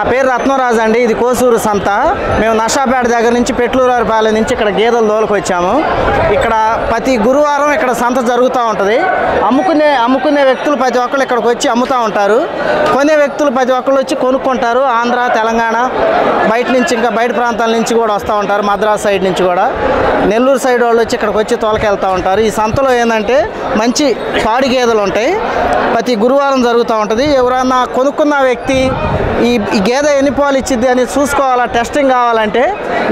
నా పేరు రత్నరాజు అండి. ఇది కోసూరు సంత. మేము నషాపేట దగ్గర నుంచి పెట్లూరారిపాలెం నుంచి ఇక్కడ గేదెలు దోలకు వచ్చాము ఇక్కడ ప్రతి గురువారం ఇక్కడ సంత జరుగుతూ ఉంటుంది. అమ్ముకునే అమ్ముకునే వ్యక్తులు ప్రతి ఒక్కరు ఇక్కడికి వచ్చి అమ్ముతూ ఉంటారు. కొనే వ్యక్తులు ప్రతి ఒక్కరు వచ్చి కొనుక్కుంటారు. ఆంధ్ర తెలంగాణ బయట నుంచి ఇంకా బయట ప్రాంతాల నుంచి కూడా వస్తూ ఉంటారు. మద్రాస్ సైడ్ నుంచి కూడా. నెల్లూరు సైడ్ వాళ్ళు వచ్చి ఇక్కడికి వచ్చి తోలకెళ్తూ ఉంటారు. ఈ సంతలో ఏంటంటే మంచి పాడి గేదెలు ఉంటాయి. ప్రతి గురువారం జరుగుతూ ఉంటుంది. ఎవరైనా కొనుక్కున్న వ్యక్తి ఈ గేదె ఎన్ని పాలు ఇచ్చిద్ది అని చూసుకోవాలా? టెస్టింగ్ కావాలంటే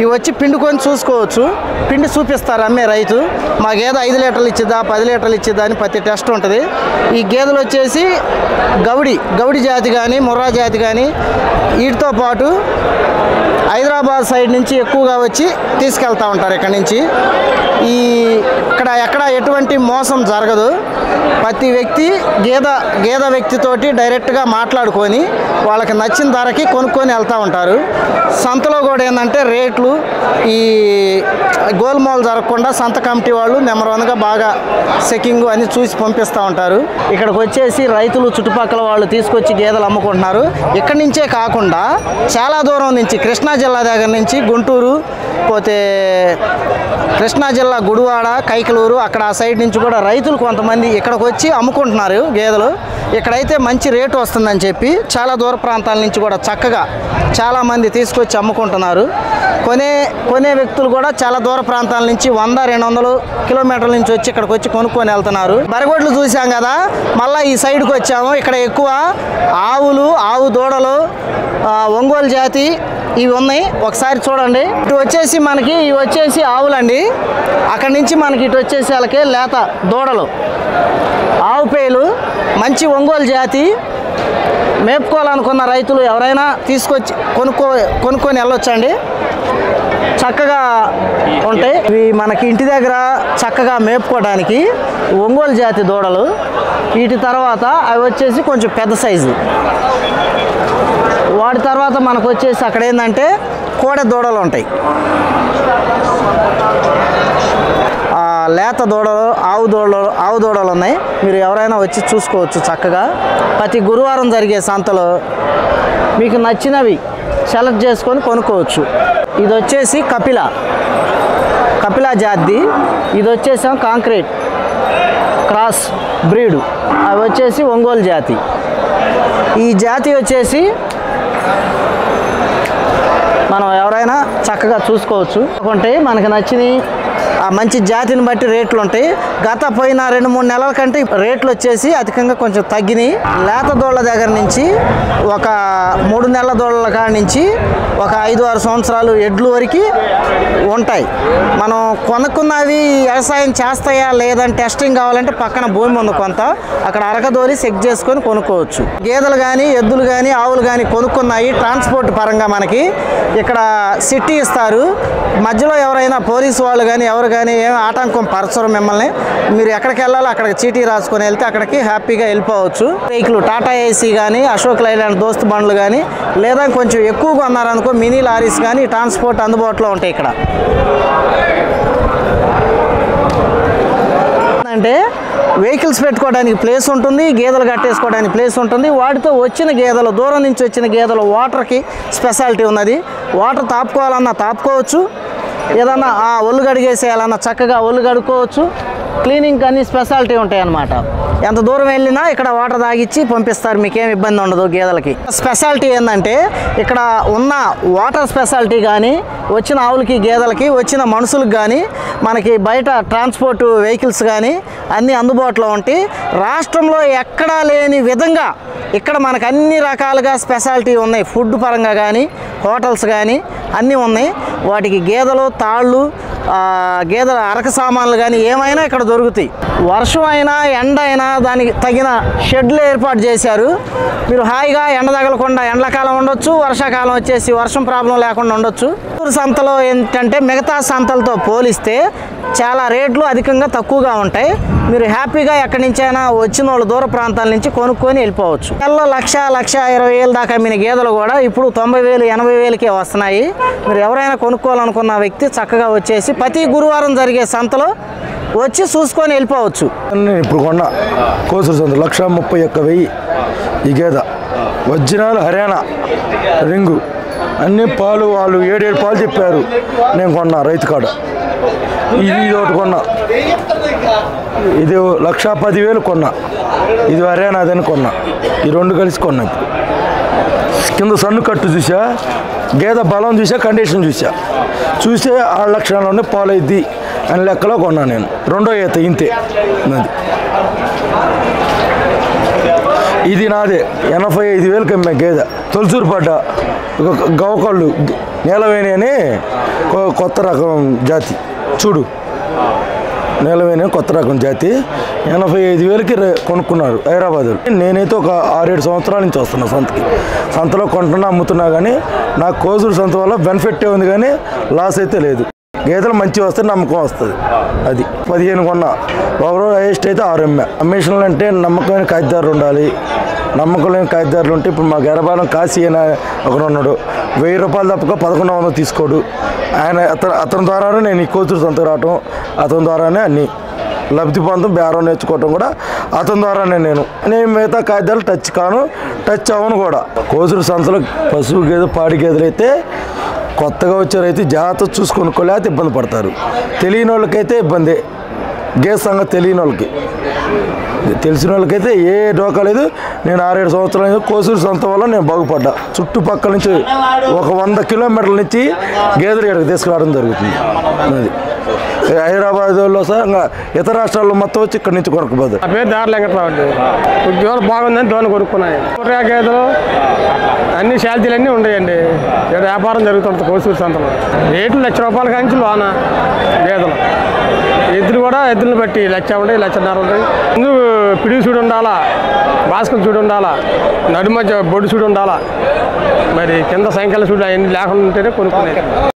ఇవి వచ్చి పిండుకొని చూసుకోవచ్చు. పిండి చూపిస్తారు అమ్మే రైతు. మా గేదె ఐదు లీటర్లు ఇచ్చిద్దా పది లీటర్లు ఇచ్చిద్దా అని ప్రతి టెస్ట్ ఉంటుంది. ఈ గేదెలు వచ్చేసి గౌడి గౌడి జాతి కానీ ముర్రా జాతి కానీ వీటితో పాటు హైదరాబాద్ సైడ్ నుంచి ఎక్కువగా వచ్చి తీసుకెళ్తూ ఉంటారు ఇక్కడ నుంచి. ఈ ఇక్కడ ఎక్కడ ఎటువంటి మోసం జరగదు. ప్రతి వ్యక్తి గేద గేద వ్యక్తితోటి డైరెక్ట్గా మాట్లాడుకొని వాళ్ళకి నచ్చిన ధరకి కొనుక్కొని వెళ్తూ ఉంటారు. సంతలో కూడా ఏంటంటే రేట్లు ఈ గోల్మాల్ జరగకుండా సంత కమిటీ వాళ్ళు నెంబర్ వన్గా బాగా చెకింగ్ అన్ని చూసి పంపిస్తూ ఉంటారు. ఇక్కడికి వచ్చేసి రైతులు చుట్టుపక్కల వాళ్ళు తీసుకొచ్చి గేదెలు అమ్ముకుంటున్నారు. ఇక్కడి నుంచే కాకుండా చాలా దూరం నుంచి కృష్ణా జిల్లా దగ్గర నుంచి గుంటూరు పోతే కృష్ణా జిల్లా గుడివాడ కైకలూరు అక్కడ ఆ సైడ్ నుంచి కూడా రైతులు కొంతమంది ఇక్కడికి వచ్చి అమ్ముకుంటున్నారు గేదెలు. ఇక్కడైతే మంచి రేటు వస్తుందని చెప్పి చాలా దూర ప్రాంతాల నుంచి కూడా చక్క చక్కగా చాలామంది తీసుకొచ్చి అమ్ముకుంటున్నారు. కొనే కొనే వ్యక్తులు కూడా చాలా దూర ప్రాంతాల నుంచి వంద రెండు వందలు కిలోమీటర్ల నుంచి వచ్చి ఇక్కడికి వచ్చి కొనుక్కొని వెళ్తున్నారు. బరగొడ్లు చూసాం కదా మళ్ళీ ఈ సైడ్కి వచ్చాము. ఇక్కడ ఎక్కువ ఆవులు ఆవు దూడలు ఒంగోలు జాతి ఇవి ఉన్నాయి. ఒకసారి చూడండి. ఇటు వచ్చేసి మనకి ఇవి వచ్చేసి ఆవులండి. అక్కడి నుంచి మనకి ఇటు వచ్చేసి వాళ్ళకి లేత దూడలు. ఆవు పేలు మంచి ఒంగోలు జాతి. మేపుకోవాలనుకున్న రైతులు ఎవరైనా తీసుకొచ్చి కొనుక్కో కొనుక్కొని వెళ్ళొచ్చండి. చక్కగా ఉంటాయి. ఇవి మనకి ఇంటి దగ్గర చక్కగా మేపుకోవడానికి ఒంగోలు జాతి దూడలు వీటి తర్వాత అవి వచ్చేసి కొంచెం పెద్ద సైజు. వాటి తర్వాత మనకు వచ్చేసి అక్కడ ఏంటంటే కోడె దూడలు ఉంటాయి. లేత దూడలు ఆవు దూడలు ఆవు దూడలు ఉన్నాయి. మీరు ఎవరైనా వచ్చి చూసుకోవచ్చు చక్కగా. ప్రతి గురువారం జరిగే సంతలో మీకు నచ్చినవి సెలెక్ట్ చేసుకొని కొనుక్కోవచ్చు. ఇది వచ్చేసి కపిల. కపిల జాతి. ఇది వచ్చేసి కాంక్రీట్ క్రాస్ బ్రీడు. అవి వచ్చేసి ఒంగోలు జాతి. ఈ జాతి వచ్చేసి మనం ఎవరైనా చక్కగా చూసుకోవచ్చు. ఉంటాయి మనకి నచ్చినవి మంచి జాతిని బట్టి రేట్లు ఉంటాయి. గత పోయిన రెండు మూడు నెలల కంటే రేట్లు వచ్చేసి అధికంగా కొంచెం తగ్గినాయి. లేత దోళ్ళ దగ్గర నుంచి ఒక మూడు నెలల దోళ్ళ కాడ నుంచి ఒక ఐదు ఆరు సంవత్సరాలు ఎడ్లు వరకు ఉంటాయి. మనం కొనుక్కున్నవి వ్యవసాయం చేస్తాయా లేదని టెస్టింగ్ కావాలంటే పక్కన భూమి ఉంది కొంత. అక్కడ అరకదోలి చెక్ చేసుకొని కొనుక్కోవచ్చు. గేదెలు కానీ ఎద్దులు కానీ ఆవులు కానీ కొనుక్కున్నాయి ట్రాన్స్పోర్ట్ పరంగా మనకి. ఇక్కడ సిటీ ఇస్తారు. మధ్యలో ఎవరైనా పోలీసు వాళ్ళు కానీ ఎవరు కానీ ఏం ఆటంకం పరచరు మిమ్మల్ని. మీరు ఎక్కడికి వెళ్ళాలో అక్కడికి చీటీ రాసుకొని వెళ్తే అక్కడికి హ్యాపీగా వెళ్ళిపోవచ్చు. వెహికల్ టాటా ఏసీ కానీ అశోక్ లైలాండ్ దోస్త్ బండ్లు కానీ లేదా కొంచెం ఎక్కువగా ఉన్నారనుకో మినీ లారీస్ కానీ ట్రాన్స్పోర్ట్ అందుబాటులో ఉంటాయి ఇక్కడ. అంటే వెహికల్స్ పెట్టుకోవడానికి ప్లేస్ ఉంటుంది గేదెలు కట్టేసుకోవడానికి ప్లేస్ ఉంటుంది. వాటితో వచ్చిన గేదెలు దూరం నుంచి వచ్చిన గేదెలు వాటర్కి స్పెషాలిటీ ఉన్నది. వాటర్ తాపుకోవాలన్నా తాపుకోవచ్చు. ఏదన్నా ఆ ఒళ్ళు గడిగేసేయాలన్నా చక్కగా ఒళ్ళు కడుక్కోవచ్చు. క్లీనింగ్ అన్ని స్పెషాలిటీ ఉంటాయి అన్నమాట ఎంత దూరం వెళ్ళినా ఇక్కడ వాటర్ తాగిచ్చి పంపిస్తారు మీకేం ఇబ్బంది ఉండదు గేదెలకి. స్పెషాలిటీ ఏంటంటే ఇక్కడ ఉన్న వాటర్ స్పెషాలిటీ కానీ వచ్చిన ఆవులకి గేదెలకి వచ్చిన మనుషులకు కానీ మనకి బయట ట్రాన్స్పోర్ట్ వెహికల్స్ కానీ అన్నీ అందుబాటులో ఉంటాయి రాష్ట్రంలో ఎక్కడా లేని విధంగా ఇక్కడ మనకు అన్ని రకాలుగా స్పెషాలిటీ ఉన్నాయి. ఫుడ్ పరంగా కానీ హోటల్స్ కానీ అన్నీ ఉన్నాయి. వాటికి గేదెలు తాళ్ళు గేదెల అరక సామాన్లు కానీ ఏమైనా ఇక్కడ దొరుకుతాయి. వర్షం అయినా ఎండ అయినా దానికి తగిన షెడ్లు ఏర్పాటు చేశారు. మీరు హాయిగా ఎండ తగలకుండా ఎండాకాలం ఉండొచ్చు వర్షాకాలం వచ్చేసి వర్షం ప్రాబ్లం లేకుండా ఉండొచ్చు. ఊరు సంతలో ఏంటంటే మిగతా సంతలతో పోలిస్తే చాలా రేట్లు అధికంగా తక్కువగా ఉంటాయి. మీరు హ్యాపీగా ఎక్కడి నుంచైనా వచ్చిన వాళ్ళు దూర ప్రాంతాల నుంచి కొనుక్కొని వెళ్ళిపోవచ్చు. నెలలో లక్ష లక్ష ఇరవై వేలు దాకా మీ గేదెలు కూడా ఇప్పుడు తొంభై వేలు ఎనభై వేలకే వస్తున్నాయి. మీరు ఎవరైనా కొనుక్కోవాలనుకున్న వ్యక్తి చక్కగా వచ్చేసి ప్రతి గురువారం జరిగే సంతలో వచ్చి చూసుకొని వెళ్ళిపోవచ్చు. ఇప్పుడు కొన్న కోసూరు సంత లక్ష ముప్పై ఒక్క వెయ్యి ఈ గేద. వజ్రాలు హర్యానా రింగు. అన్ని పాలు వాళ్ళు ఏడేడు పాలు చెప్పారు నేను కొన్నా రైతు కాడ. ఇది ఒకటి కొన్నా. ఇది లక్ష పదివేలు కొన్నా. ఇది హర్యానాదని కొన్నా. ఈ రెండు కలిసి కొన్నా కింద సన్ను కట్టు చూసా గేదె బలం చూసా కండిషన్ చూసా. చూస్తే ఆరు లక్షణంలోనే పాలైద్ది అని లెక్కలో కొన్నా నేను. రెండో ఈత ఇంతే. అది ఇది నాదే. ఎనభై ఐదు వేలు కమ్మే గేదె. తొలిచూరు పడ్డ ఒక గవకళ్ళు నేలవేణి అని కొ- కొత్త రకం జాతి. చూడు. నేలవేణి కొత్త రకం జాతి. ఎనభై ఐదు వేలకి కొనుక్కున్నారు హైదరాబాద్. నేనైతే ఒక ఆరేడు సంవత్సరాల నుంచి వస్తున్నా సంతకి. సంతలో కొంటున్నా అమ్ముతున్నా కానీ నాకు కోసూరు సంత వల్ల బెనిఫిట్ ఉంది కానీ లాస్ అయితే లేదు. గేదెలు మంచి వస్తే నమ్మకం వస్తుంది. అది. పదిహేను కొన్నా. ఓవరాల్ హైయెస్ట్ అయితే ఆరు ఎమ్మె కమిషన్లు అంటే నమ్మకమైన ఖాయిదారులు ఉండాలి. నమ్మకం లేని ఖాయిదారులు ఉంటే ఇప్పుడు మా గర్భాలం కాశీ అని ఒకడు ఉన్నాడు. వెయ్యి రూపాయలు తప్పక పదకొండు వందలు తీసుకోడు. ఆయన అతను అతని ద్వారానే నేను ఈ కోతురు సొంత రావటం అతని ద్వారానే అన్ని లబ్ధి పొందడం బేరం నేర్చుకోవటం కూడా అతని ద్వారానే నేను. నేను మిగతా కాగితాలు టచ్ కాను టచ్ అవ్వను కూడా. కోసురు సంతలో పశువు గేదె పాడి గేదెలు అయితే కొత్తగా వచ్చే రైతు జాగ్రత్త లేకపోతే ఇబ్బంది పడతారు. తెలియని వాళ్ళకైతే ఇబ్బంది. గేదె సంగతి తెలియని వాళ్ళకి తెలిసిన వాళ్ళకైతే ఏ డోకా లేదు. నేను ఆరేడు సంవత్సరాలు కోసూరు సొంత వల్ల నేను బాగుపడ్డా. చుట్టుపక్కల నుంచి ఒక వంద కిలోమీటర్ల నుంచి గేదెలు ఇక్కడికి తీసుకురావడం జరుగుతుంది. అది. హైదరాబాద్లో సార్ ఇంకా ఇతర రాష్ట్రాల్లో మొత్తం వచ్చి ఇక్కడ నుంచి కొనుక్కోదు పేరు దారి వెంకట్రావు అండి. ఉద్యోగం బాగుందని దోని కొనుక్కున్నాయి గేదెలు అన్ని శాలతీలు అన్నీ ఉన్నాయండి ఇక్కడ వ్యాపారం జరుగుతుంది కోసూరు సంతలో. రేట్లు లక్ష రూపాయల కాంచి లోన? గేదెలు ఎద్దులు కూడా ఎద్దులను బట్టి లక్ష ఉంటాయి లక్షన్నర ఉంటాయి. ముందు పిడికి చూడు ఉండాలా? బాస్కం చూడు ఉండాలా? నడుమ బొడ్డు చూడు ఉండాలా? మరి కింద సాయంకాలం చూడు అవన్నీ లేకుండా ఉంటేనే కొనుక్కున్నాయి